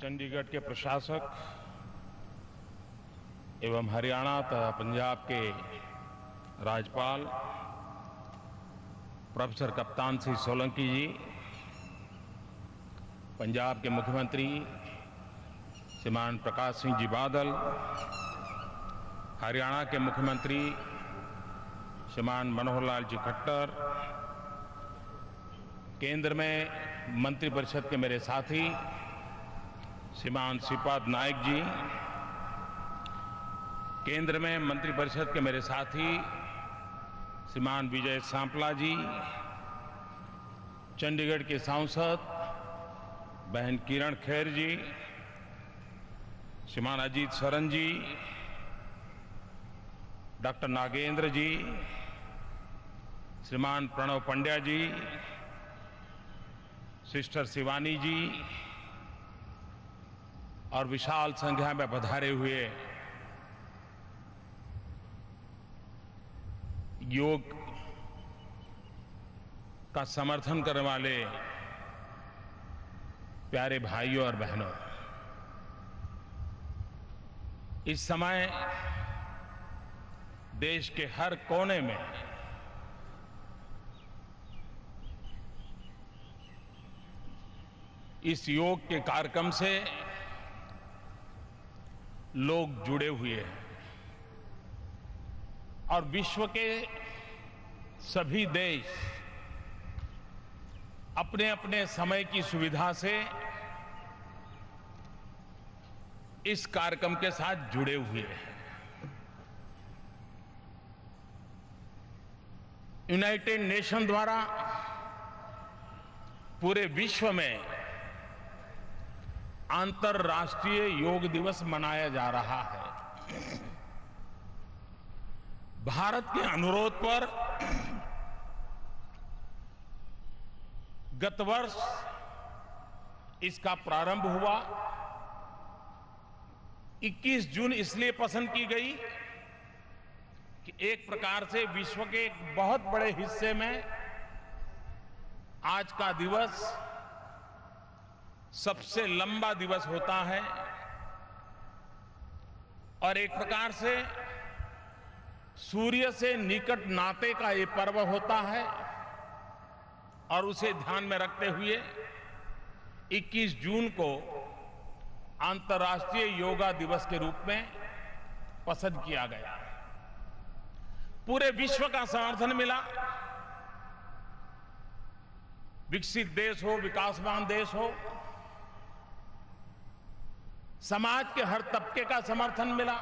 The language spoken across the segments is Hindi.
चंडीगढ़ के प्रशासक एवं हरियाणा तथा पंजाब के राज्यपाल, प्रोफेसर कप्तान सिंह सोलंकी जी, पंजाब के मुख्यमंत्री श्रीमान प्रकाश सिंह जी बादल, हरियाणा के मुख्यमंत्री श्रीमान मनोहर लाल जी खट्टर, केंद्र में मंत्रिपरिषद के मेरे साथी श्रीमान श्रीपाद नायक जी, केंद्र में मंत्रिपरिषद के मेरे साथी, श्रीमान विजय सांपला जी, चंडीगढ़ के सांसद, बहन किरण खेर जी, श्रीमान अजीत सरन जी, डॉक्टर नागेंद्र जी, श्रीमान प्रणव पंड्या जी, सिस्टर शिवानी जी और विशाल संख्या में पधारे हुए योग का समर्थन करने वाले प्यारे भाइयों और बहनों, इस समय देश के हर कोने में इस योग के कार्यक्रम से लोग जुड़े हुए हैं। और विश्व के सभी देश अपने अपने समय की सुविधा से इस कार्यक्रम के साथ जुड़े हुए हैं। यूनाइटेड नेशन द्वारा पूरे विश्व में अंतर्राष्ट्रीय योग दिवस मनाया जा रहा है। भारत के अनुरोध पर गत वर्ष इसका प्रारंभ हुआ। 21 जून इसलिए पसंद की गई कि एक प्रकार से विश्व के एक बहुत बड़े हिस्से में आज का दिवस सबसे लंबा दिवस होता है। और एक प्रकार से सूर्य से निकट नाते का ये पर्व होता है, और उसे ध्यान में रखते हुए 21 जून को अंतर्राष्ट्रीय योगा दिवस के रूप में पसंद किया गया। पूरे विश्व का समर्थन मिला। विकसित देश हो विकासमान देश हो समाज के हर तबके का समर्थन मिला।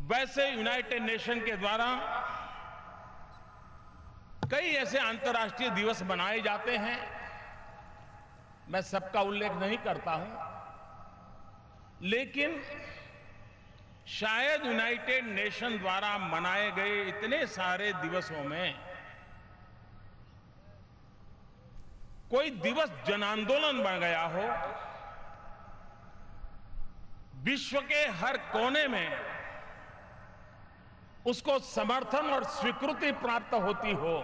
वैसे यूनाइटेड नेशन के द्वारा कई ऐसे अंतर्राष्ट्रीय दिवस मनाए जाते हैं। मैं सबका उल्लेख नहीं करता हूँ। लेकिन शायद यूनाइटेड नेशन द्वारा मनाए गए इतने सारे दिवसों में कोई दिवस जन आंदोलन बन गया हो, विश्व के हर कोने में उसको समर्थन और स्वीकृति प्राप्त होती हो,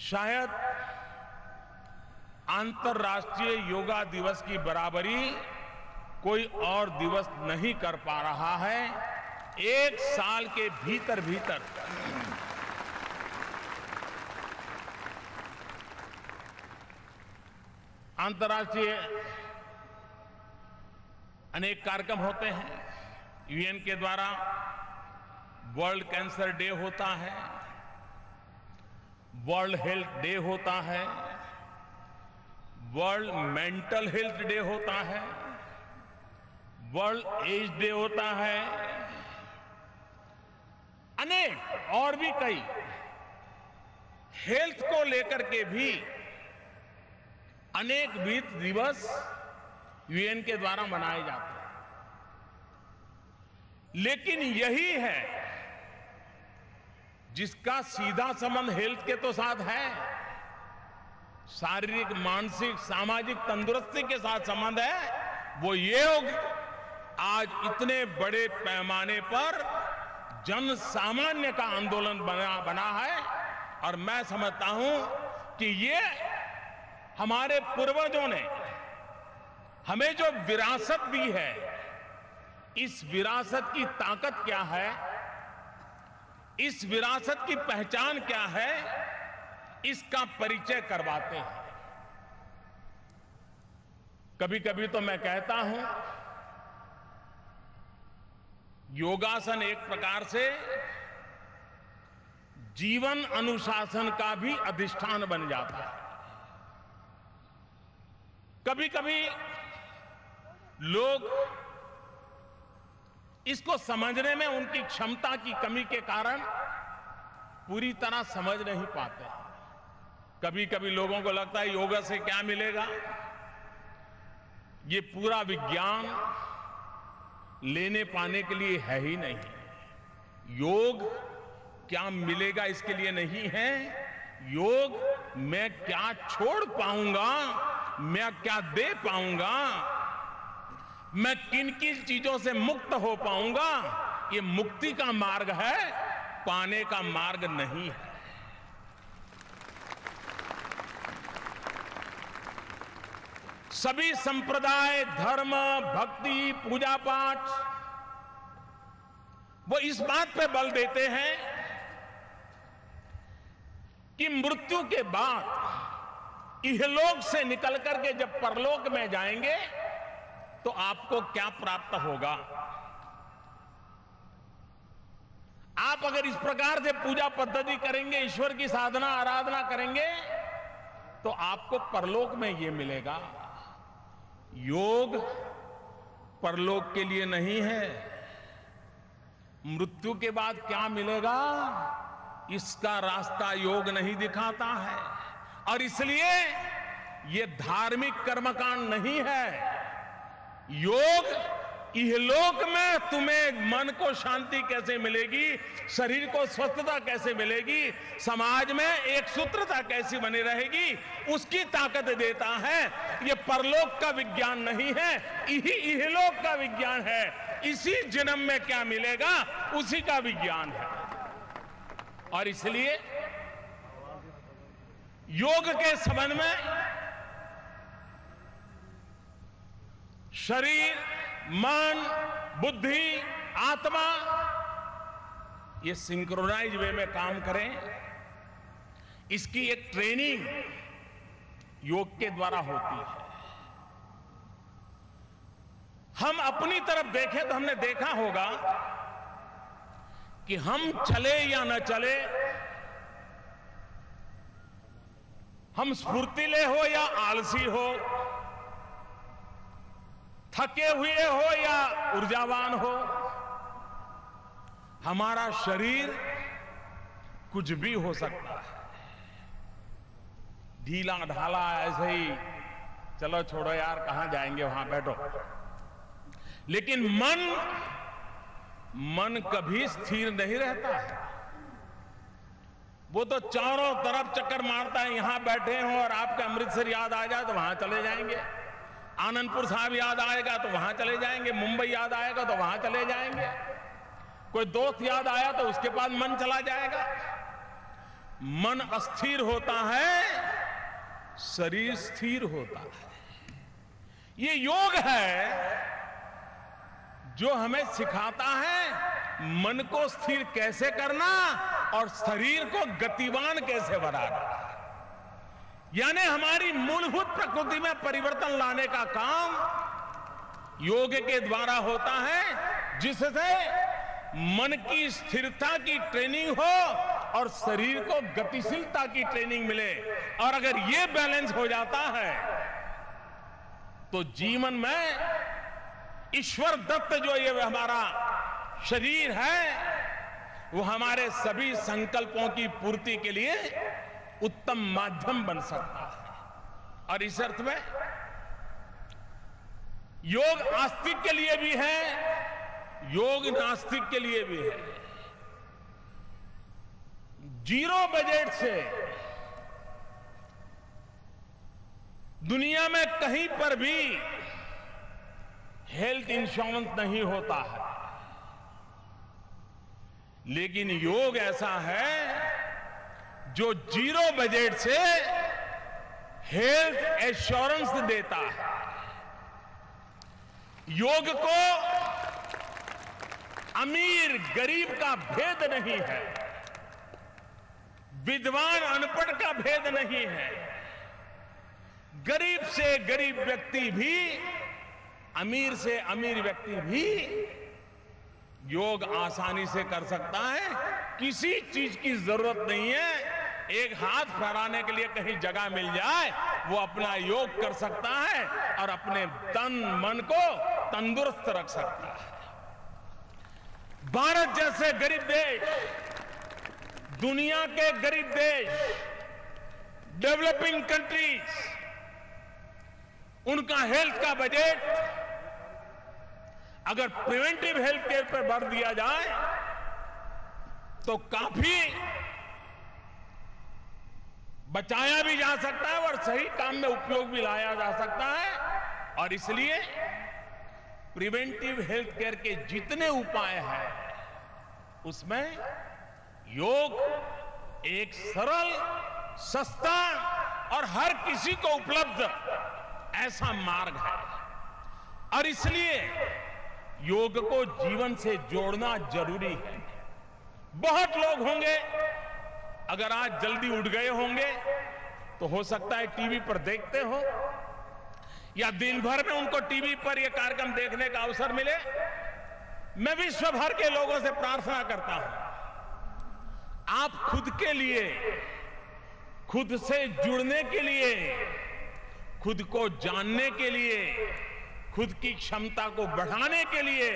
शायद अंतर्राष्ट्रीय योगा दिवस की बराबरी कोई और दिवस नहीं कर पा रहा है। एक साल के भीतर भीतर अंतर्राष्ट्रीय अनेक कार्यक्रम होते हैं। यूएन के द्वारा वर्ल्ड कैंसर डे होता है। वर्ल्ड हेल्थ डे होता है। वर्ल्ड मेंटल हेल्थ डे होता है। वर्ल्ड एज डे होता है। अनेक और भी कई। हेल्थ को लेकर के भी अनेक विध दिवस यूएन के द्वारा मनाए जाते हैं। लेकिन यही है, जिसका सीधा संबंध हेल्थ के तो साथ है, शारीरिक, मानसिक, सामाजिक तंदुरुस्ती के साथ संबंध है, वो ये योग आज इतने बड़े पैमाने पर जन सामान्य का आंदोलन बना बना है, और मैं समझता हूँ कि ये हमारे पूर्वजों ने हमें जो विरासत दी है, इस विरासत की ताकत क्या है? इस विरासत की पहचान क्या है? इसका परिचय करवाते हैं। कभी कभी तो मैं कहता हूँ, योगासन एक प्रकार से जीवन अनुशासन का भी अधिष्ठान बन जाता है। कभी कभी लोग इसको समझने में उनकी क्षमता की कमी के कारण पूरी तरह समझ नहीं पाते। कभी कभी लोगों को लगता है योगा से क्या मिलेगा? ये पूरा विज्ञान लेने पाने के लिए है ही नहीं। योग क्या मिलेगा इसके लिए नहीं है? योग मैं क्या छोड़ पाऊँगा? मैं क्या दे पाऊँगा? मैं किन किन चीज़ों से मुक्त हो पाऊँगा? ये मुक्ति का मार्ग है, पाने का मार्ग नहीं है। सभी संप्रदाय, धर्म, भक्ति पूजा पाठ वो इस बात पे बल देते हैं कि मृत्यु के बाद इहलोक से निकल करके जब परलोक में जाएँगे तो आपको क्या प्राप्त होगा? आप अगर इस प्रकार से पूजा पद्धति करेंगे, ईश्वर की साधना, आराधना करेंगे तो आपको परलोक में यह मिलेगा। योग परलोक के लिए नहीं है। मृत्यु के बाद क्या मिलेगा? इसका रास्ता योग नहीं दिखाता है। और इसलिए यह धार्मिक कर्मकांड नहीं है। योग इहलोक में तुम्हें मन को शांति कैसे मिलेगी, शरीर को स्वस्थता कैसे मिलेगी, समाज में एक सूत्रता कैसी बनी रहेगी, उसकी ताकत देता है। ये परलोक का विज्ञान नहीं है यही इहलोक का विज्ञान है। इसी जन्म में क्या मिलेगा, उसी का विज्ञान है। और इसलिए योग के संबंध में शरीर, मन, बुद्धि, आत्मा, ये सिंक्रोनाइज वे में काम करें। इसकी एक ट्रेनिंग योग के द्वारा होती है। हम अपनी तरफ़ देखें तो हमने देखा होगा कि हम चले या न चले हम स्फूर्तिले हो या आलसी हो, थके हुए हो या ऊर्जावान हो, हमारा शरीर कुछ भी हो सकता है। ढीला ढाला ऐसे ही, चलो छोड़ो यार, कहाँ जाएँगे वहाँ बैठो। लेकिन मन मन कभी स्थिर नहीं रहता है। वो तो चारों तरफ़ चक्कर मारता है, यहाँ बैठे हो और आपके अमृतसर याद आ जाए तो वहाँ चले जाएँगे। आनंदपुर साहब याद आएगा तो वहाँ चले जाएँगे, मुंबई याद आएगा तो वहाँ चले जाएँगे। कोई दोस्त याद आया तो उसके पास मन चला जाएगा। मन अस्थिर होता है, शरीर स्थिर होता है। ये योग है, जो हमें सिखाता है मन को स्थिर कैसे करना और शरीर को गतिवान कैसे बनाना? यानी हमारी मूलभूत प्रकृति में परिवर्तन लाने का काम योग के द्वारा होता है, जिससे मन की स्थिरता की ट्रेनिंग हो और शरीर को गतिशीलता की ट्रेनिंग मिले। और अगर ये बैलेंस हो जाता है तो जीवन में ईश्वर दत्त जो ये हमारा शरीर है, वो हमारे सभी संकल्पों की पूर्ति के लिए उत्तम माध्यम बन सकता है। और इस अर्थ में, योग आस्तिक के लिए भी है, योग नास्तिक के लिए भी है। ज़ीरो बजट से दुनिया में कहीं पर भी हेल्थ इंश्योरेंस नहीं होता है। लेकिन योग ऐसा है जो ज़ीरो बजट से हेल्थ एश्योरेंस देता है। योग को अमीर, गरीब का भेद नहीं है। विद्वान, अनपढ़ का भेद नहीं है। गरीब से गरीब व्यक्ति भी, अमीर से अमीर व्यक्ति भी योग आसानी से कर सकता है। किसी चीज़ की ज़रूरत नहीं है। एक हाथ फहराने के लिए कहीं जगह मिल जाए, वो अपना योग कर सकता है और अपने तन, मन को तंदुरुस्त रख सकता है। भारत जैसे गरीब देश, दुनिया के गरीब देश, डेवलपिंग कंट्रीज़, उनका हेल्थ का बजट अगर प्रिवेंटिव हेल्थ केयर पर बढ़ दिया जाए तो काफ़ी बचाया भी जा सकता है और सही काम में उपयोग भी लाया जा सकता है। और इसलिए प्रिवेंटिव हेल्थ केयर के जितने उपाय हैं, उसमें योग एक सरल, सस्ता और हर किसी को उपलब्ध ऐसा मार्ग है। और इसलिए योग को जीवन से जोड़ना ज़रूरी है। बहुत लोग होंगे, अगर आज जल्दी उठ गए होंगे तो हो सकता है टीवी पर देखते हो, या दिन भर में उनको टीवी पर यह कार्यक्रम देखने का अवसर मिले। मैं विश्व भर के लोगों से प्रार्थना करता हूँ, आप खुद के लिए, खुद से जुड़ने के लिए, खुद को जानने के लिए खुद की क्षमता को बढ़ाने के लिए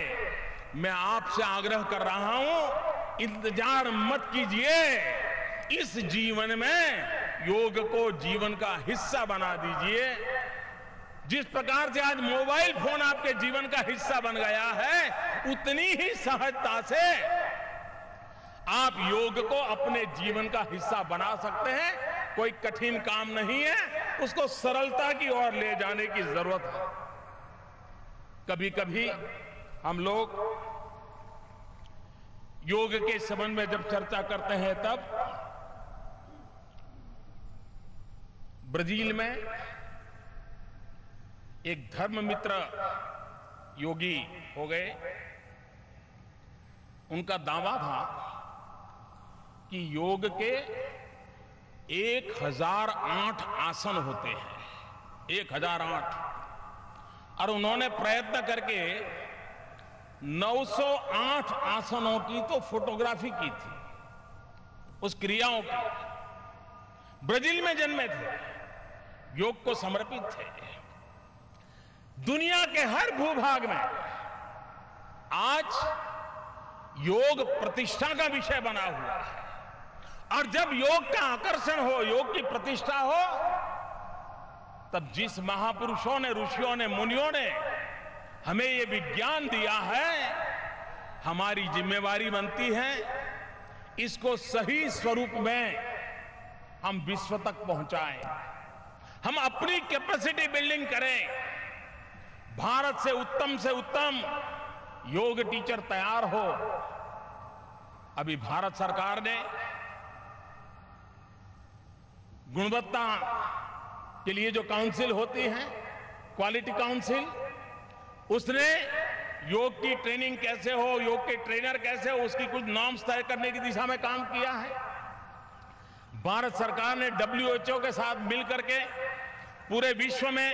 मैं आपसे आग्रह कर रहा हूँ, इंतज़ार मत कीजिए। इस जीवन में योग को जीवन का हिस्सा बना दीजिए। जिस प्रकार से आज मोबाइल फ़ोन आपके जीवन का हिस्सा बन गया है, उतनी ही सहजता से आप योग को अपने जीवन का हिस्सा बना सकते हैं। कोई कठिन काम नहीं है, उसको सरलता की ओर ले जाने की ज़रूरत है। कभी कभी हम लोग योग के संबंध में जब चर्चा करते हैं तब ब्राज़ील में एक धर्म मित्र योगी हो गए। उनका दावा था कि योग के एक हज़ार आठ आसन होते हैं। एक हज़ार आठ। और उन्होंने प्रयत्न करके 908 आसनों की तो फोटोग्राफी की थी, उस क्रियाओं की। ब्राज़ील में जन्मे थे, योग को समर्पित थे। दुनिया के हर भूभाग में आज योग प्रतिष्ठा का विषय बना हुआ है। और जब योग का आकर्षण हो, योग की प्रतिष्ठा हो तब जिस महापुरुषों ने, ऋषियों ने, मुनियों ने हमें ये विज्ञान दिया है, हमारी जिम्मेवारी बनती है, इसको सही स्वरूप में हम विश्व तक पहुंचाएँ। हम अपनी कैपेसिटी बिल्डिंग करें। भारत से उत्तम से उत्तम योग टीचर तैयार हो। अभी भारत सरकार ने गुणवत्ता के लिए जो काउंसिल होती है क्वालिटी काउंसिल उसने योग की ट्रेनिंग कैसे हो, योग के ट्रेनर कैसे हो, उसकी कुछ नॉर्म्स तय करने की दिशा में काम किया है। भारत सरकार ने डब्ल्यूएचओ के साथ मिलकर के पूरे विश्व में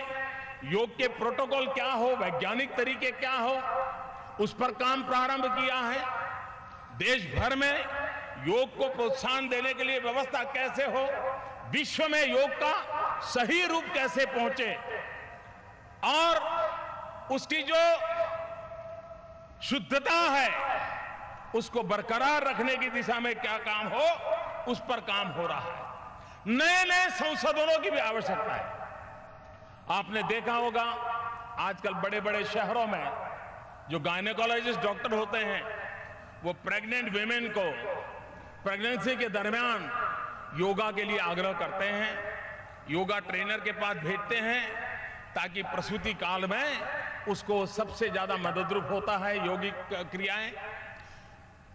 योग के प्रोटोकॉल क्या हो, वैज्ञानिक तरीके क्या हो, उस पर काम प्रारंभ किया है। देश भर में योग को प्रोत्साहन देने के लिए व्यवस्था कैसे हो, विश्व में योग का सही रूप कैसे पहुँचे? और उसकी जो शुद्धता है, उसको बरकरार रखने की दिशा में क्या काम हो, उस पर काम हो रहा है। नए नए संशोधनों की भी आवश्यकता है। आपने देखा होगा, आजकल बड़े बड़े शहरों में जो गायनेकोलॉजिस्ट डॉक्टर होते हैं, वो प्रेग्नेंट वेमेन को प्रेगनेंसी के दरमियान योगा के लिए आग्रह करते हैं। योगा ट्रेनर के पास भेजते हैं ताकि प्रसूति काल में उसको सबसे ज़्यादा मददरूप होता है योगिक क्रियाएँ।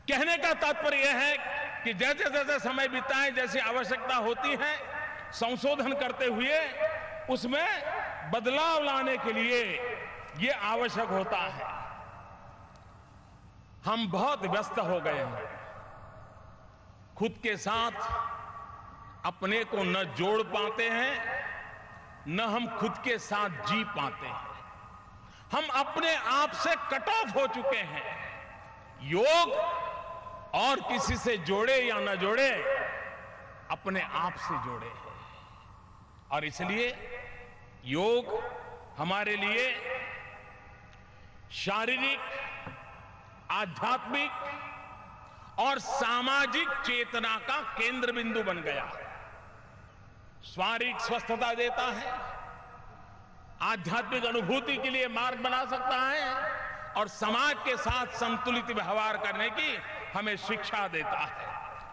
कहने का तात्पर्य यह है कि जैसे जैसे समय बीता है जैसी आवश्यकता होती है, संशोधन करते हुए उसमें बदलाव लाने के लिए यह आवश्यक होता है। हम बहुत व्यस्त हो गए हैं। खुद के साथ अपने को न जोड़ पाते हैं, न हम खुद के साथ जी पाते हैं। हम अपने आप से कट ऑफ़ हो चुके हैं। योग और किसी से जोड़े या न जोड़े, अपने आप से जोड़े हैं। और इसलिए योग हमारे लिए शारीरिक, आध्यात्मिक और सामाजिक चेतना का केंद्र बिंदु बन गया। शारीरिक स्वस्थता देता है, आध्यात्मिक अनुभूति के लिए मार्ग बना सकता है और समाज के साथ संतुलित व्यवहार करने की हमें शिक्षा देता है।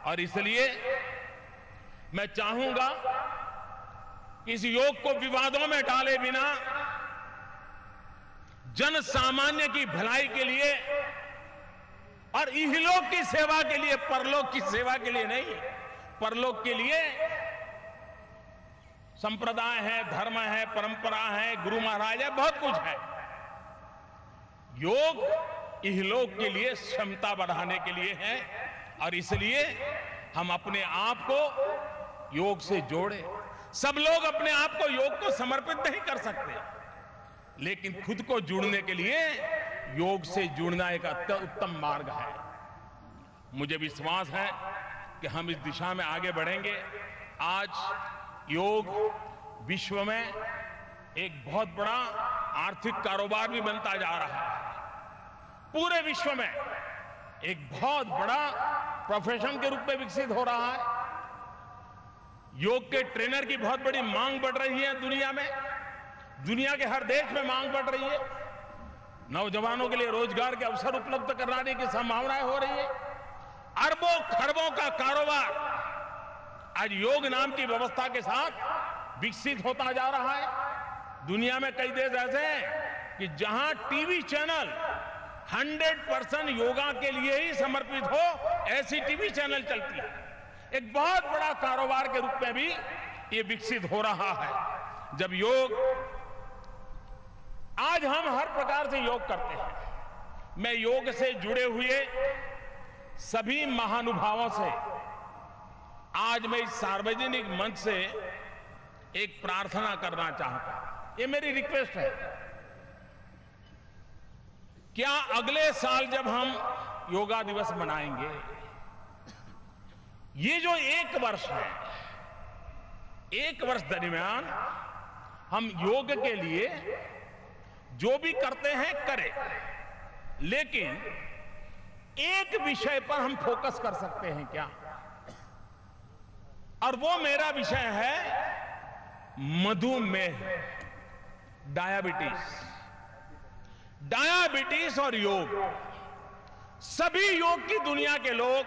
और इसलिए मैं चाहूँगा इस योग को विवादों में डाले बिना जन सामान्य की भलाई के लिए और इहलोक की सेवा के लिए, परलोक की सेवा के लिए नहीं, परलोक के लिए संप्रदाय है, धर्म है, परंपरा है, गुरु महाराज है, बहुत कुछ है। योग इहलोक के लिए क्षमता बढ़ाने के लिए है और इसलिए हम अपने आप को योग से जोड़े। सब लोग अपने आप को योग को समर्पित नहीं कर सकते, लेकिन खुद को जुड़ने के लिए योग से जुड़ना एक उत्तम मार्ग है। मुझे विश्वास है कि हम इस दिशा में आगे बढ़ेंगे। आज योग विश्व में एक बहुत बड़ा आर्थिक कारोबार भी बनता जा रहा है। पूरे विश्व में एक बहुत बड़ा प्रोफेशन के रूप में विकसित हो रहा है। योग के ट्रेनर की बहुत बड़ी मांग बढ़ रही है दुनिया में। दुनिया के हर देश में मांग बढ़ रही है। नौजवानों के लिए रोज़गार के अवसर उपलब्ध कराने की संभावनाएँ हो रही है। अरबों खरबों का कारोबार आज योग नाम की व्यवस्था के साथ विकसित होता जा रहा है। दुनिया में कई देश ऐसे हैं कि जहाँ टीवी चैनल 100 परसेंट योगा के लिए ही समर्पित हो, ऐसी टीवी चैनल चलती है। एक बहुत बड़ा कारोबार के रूप में भी ये विकसित हो रहा है। जब योग, आज हम हर प्रकार से योग करते हैं। मैं योग से जुड़े हुए सभी महानुभावों से आज मैं इस सार्वजनिक मंच से एक प्रार्थना करना चाहता हूँ। ये मेरी रिक्वेस्ट है। क्या अगले साल जब हम योगा दिवस मनाएँगे, ये जो एक वर्ष है, एक वर्ष दरमियान हम योग के लिए जो भी करते हैं, करें। लेकिन एक विषय पर हम फोकस कर सकते हैं क्या? और वो मेरा विषय है मधुमेह डायबिटीज़ डायबिटीज़ और योग। सभी योग की दुनिया के लोग,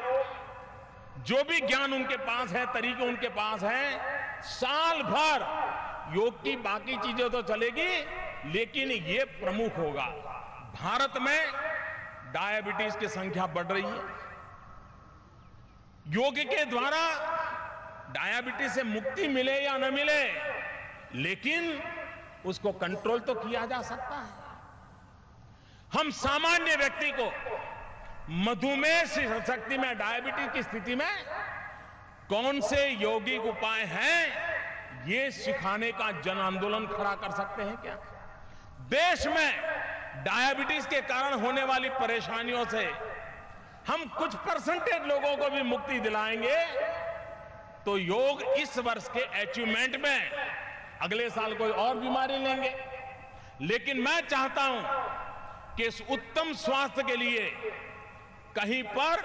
जो भी ज्ञान उनके पास है, तरीके उनके पास है, साल भर योग की बाकी चीज़ें तो चलेगी, लेकिन ये प्रमुख होगा। भारत में डायबिटीज़ की संख्या बढ़ रही है। योग के द्वारा डायबिटीज़ से मुक्ति मिले या न मिले, लेकिन उसको कंट्रोल तो किया जा सकता है। हम सामान्य व्यक्ति को मधुमेह शक्ति में, डायबिटीज़ की स्थिति में कौन से यौगिक उपाय हैं, ये सिखाने का जन आंदोलन खड़ा कर सकते हैं क्या? देश में डायबिटीज़ के कारण होने वाली परेशानियों से हम कुछ परसेंटेज लोगों को भी मुक्ति दिलाएँगे। तो योग इस वर्ष के अचीवमेंट में अगले साल कोई और बीमारी लेंगे। लेकिन मैं चाहता हूँ कि इस उत्तम स्वास्थ्य के लिए कहीं पर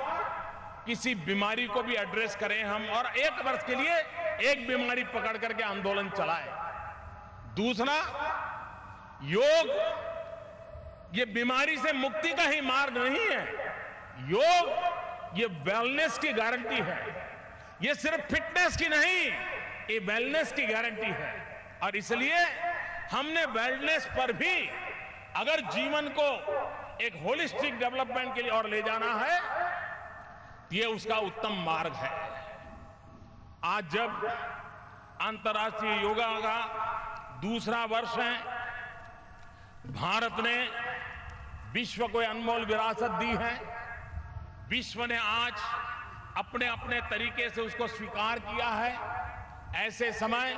किसी बीमारी को भी एड्रेस करें हम और एक वर्ष के लिए एक बीमारी पकड़ करके आंदोलन चलाए। दूसरा, योग, ये बीमारी से मुक्ति का ही मार्ग नहीं है। योग, ये वेलनेस की गारंटी है। ये सिर्फ़ फिटनेस की नहीं, ये वेलनेस की गारंटी है। और इसलिए हमने वेलनेस पर भी अगर जीवन को एक होलिस्टिक डेवलपमेंट के लिए और ले जाना है, ये उसका उत्तम मार्ग है। आज जब अंतर्राष्ट्रीय योगा का दूसरा वर्ष है, भारत ने विश्व को अनमोल विरासत दी है। विश्व ने आज अपने अपने तरीके से उसको स्वीकार किया है। ऐसे समय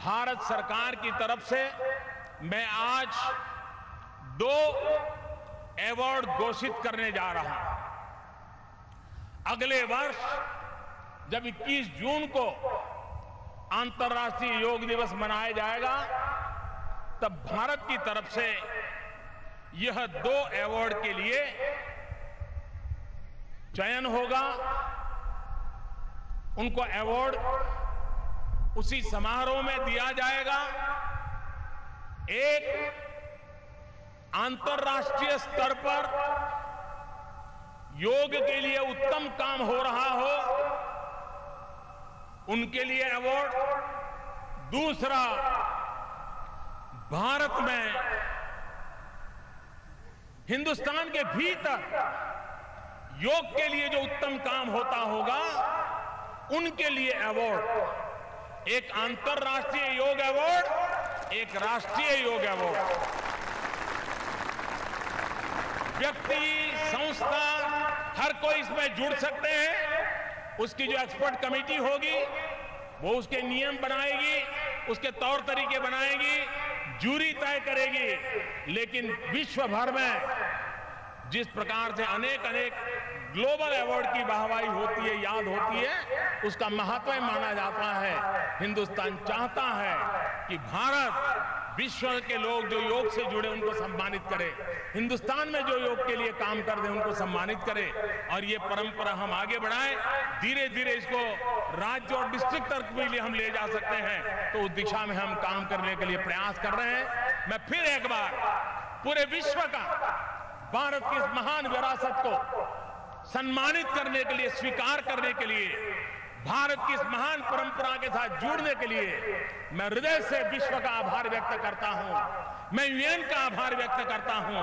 भारत सरकार की तरफ़ से मैं आज दो अवार्ड घोषित करने जा रहा हूँ। अगले वर्ष जब 21 जून को अंतर्राष्ट्रीय योग दिवस मनाया जाएगा, तब भारत की तरफ़ से यह दो अवार्ड के लिए चयन होगा। उनको अवार्ड उसी समारोह में दिया जाएगा। एक, अंतर्राष्ट्रीय स्तर पर योग के लिए उत्तम काम हो रहा हो, उनके लिए अवार्ड दूसरा, भारत में हिंदुस्तान के भीतर योग के लिए जो उत्तम काम होता होगा, उनके लिए अवार्ड एक अंतर्राष्ट्रीय योग अवार्ड एक राष्ट्रीय योग अवार्ड व्यक्ति, संस्था, हर कोई इसमें जुड़ सकते हैं। उसकी जो एक्सपर्ट कमेटी होगी, वो उसके नियम बनाएगी, उसके तौर तरीके बनाएगी जूरी तय करेगी। लेकिन विश्व भर में जिस प्रकार से अनेक अनेक ग्लोबल अवार्ड की वाहवाही होती है, याद होती है, उसका महत्व माना जाता है। हिंदुस्तान चाहता है कि भारत विश्व के लोग जो योग से जुड़े उनको सम्मानित करे। हिंदुस्तान में जो योग के लिए काम कर रहे उनको सम्मानित करे और ये परंपरा हम आगे बढ़ाएँ। धीरे धीरे इसको राज्य और डिस्ट्रिक्ट तक भी हम ले जा सकते हैं। तो उस दिशा में हम काम करने के लिए प्रयास कर रहे हैं। मैं फिर एक बार पूरे विश्व का भारत की इस महान विरासत को सम्मानित करने के लिए स्वीकार करने के लिए भारत की इस महान परंपरा के साथ जुड़ने के लिए मैं हृदय से विश्व का आभार व्यक्त करता हूँ। मैं यूएन का आभार व्यक्त करता हूँ।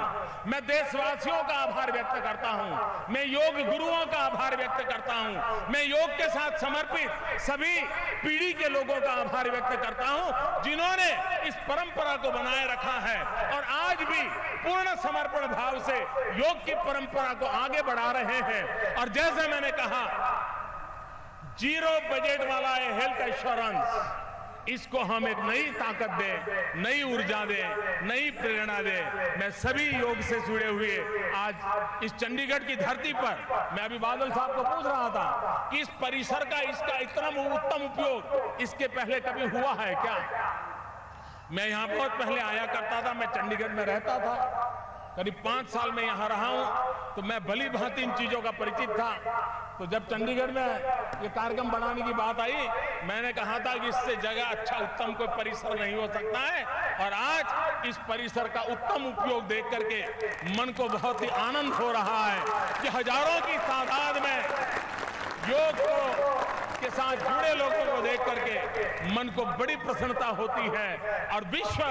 मैं देशवासियों का आभार व्यक्त करता हूँ। मैं योग गुरुओं का आभार व्यक्त करता हूँ। मैं योग के साथ समर्पित सभी पीढ़ी के लोगों का आभार व्यक्त करता हूँ, जिन्होंने इस परंपरा को बनाए रखा है और आज भी पूर्ण समर्पण भाव से योग की परंपरा को आगे बढ़ा रहे हैं। और जैसे मैंने कहा ज़ीरो बजट वाला है हेल्थ एश्योरेंस इसको हम एक नई ताकत दें, नई ऊर्जा दें, नई प्रेरणा दें। मैं सभी योग से जुड़े हुए आज इस चंडीगढ़ की धरती पर मैं अभी बादल साहब को पूछ रहा था कि इस परिसर का इसका इतना उत्तम उपयोग इसके पहले कभी हुआ है क्या? मैं यहाँ बहुत पहले आया करता था, मैं चंडीगढ़ में रहता था। करीब पाँच साल में यहाँ रहा हूँ तो मैं भली भांति इन चीज़ों का परिचित था। तो जब चंडीगढ़ में ये कार्यक्रम बनाने की बात आई, मैंने कहा था कि इससे जगह अच्छा उत्तम कोई परिसर नहीं हो सकता है, और आज इस परिसर का उत्तम उपयोग देख करके मन को बहुत ही आनंद हो रहा है कि हज़ारों की तादाद में योग को के साथ जुड़े लोगों को देख करके मन को बड़ी प्रसन्नता होती है और विश्व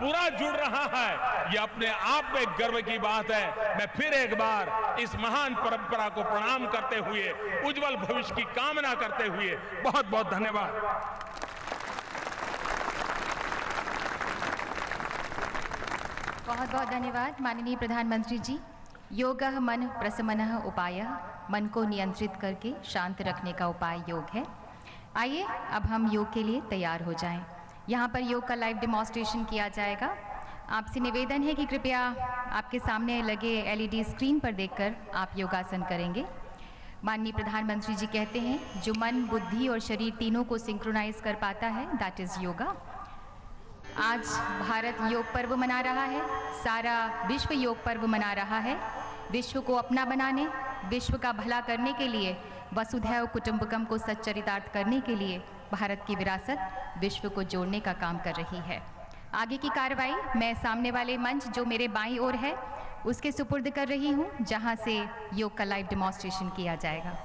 पूरा जुड़ रहा है। ये अपने आप में गर्व की बात है। मैं फिर एक बार इस महान परंपरा को प्रणाम करते हुए, उज्जवल भविष्य की कामना करते हुए बहुत बहुत धन्यवाद। बहुत बहुत धन्यवाद, माननीय प्रधानमंत्री जी। योग मन प्रसमन उपाय। मन को नियंत्रित करके शांत रखने का उपाय योग है। आइए, अब हम योग के लिए तैयार हो जाएँ। यहाँ पर योग का लाइव डेमोन्स्ट्रेशन किया जाएगा। आपसे निवेदन है कि कृपया आपके सामने लगे एलईडी स्क्रीन पर देखकर आप योगासन करेंगे। माननीय प्रधानमंत्री जी कहते हैं, जो मन, बुद्धि और शरीर तीनों को सिंक्रोनाइज कर पाता है दैट इज़ योगा आज भारत योग पर्व मना रहा है, सारा विश्व योग पर्व मना रहा है। विश्व को अपना बनाने विश्व का भला करने के लिए, वसुधैव कुटुंबकम को सच्चरितार्थ करने के लिए भारत की विरासत विश्व को जोड़ने का काम कर रही है। आगे की कार्रवाई, मैं सामने वाले मंच जो मेरे बाई ओर है, उसके सुपुर्द कर रही हूँ, जहाँ से योग का लाइव डेमोन्स्ट्रेशन किया जाएगा।